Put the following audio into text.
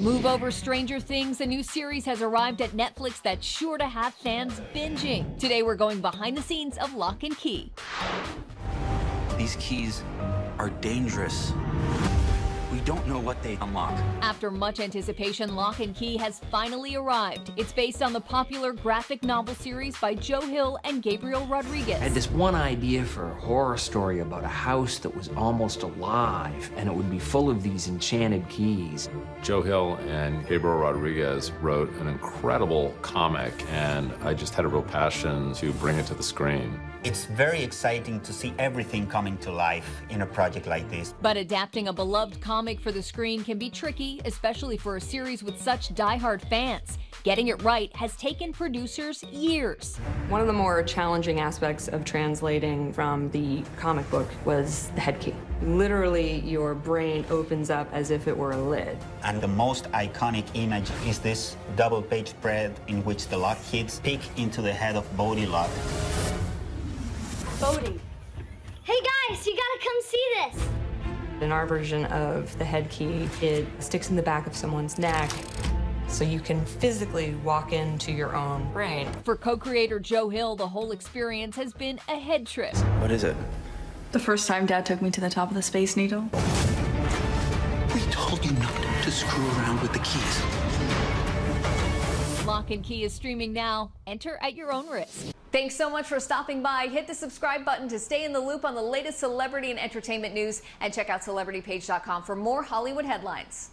Move over Stranger Things, a new series has arrived at Netflix that's sure to have fans binging. Today we're going behind the scenes of Locke and Key. These keys are dangerous. We don't know what they unlock. After much anticipation, Locke and Key has finally arrived. It's based on the popular graphic novel series by Joe Hill and Gabriel Rodriguez. I had this one idea for a horror story about a house that was almost alive, and it would be full of these enchanted keys. Joe Hill and Gabriel Rodriguez wrote an incredible comic, and I just had a real passion to bring it to the screen. It's very exciting to see everything coming to life in a project like this. But adapting a beloved comic for the screen can be tricky, especially for a series with such die-hard fans. Getting it right has taken producers years. One of the more challenging aspects of translating from the comic book was the head key. Literally, your brain opens up as if it were a lid. And the most iconic image is this double page spread in which the Locke kids peek into the head of Bode Locke. Bode. Hey guys, you gotta come see this. In our version of the head key, it sticks in the back of someone's neck so you can physically walk into your own brain. For co-creator Joe Hill, the whole experience has been a head trip. What is it? The first time Dad took me to the top of the Space Needle. We told you not to screw around with the keys. Locke and Key is streaming now. Enter at your own risk. Thanks so much for stopping by. Hit the subscribe button to stay in the loop on the latest celebrity and entertainment news and check out celebritypage.com for more Hollywood headlines.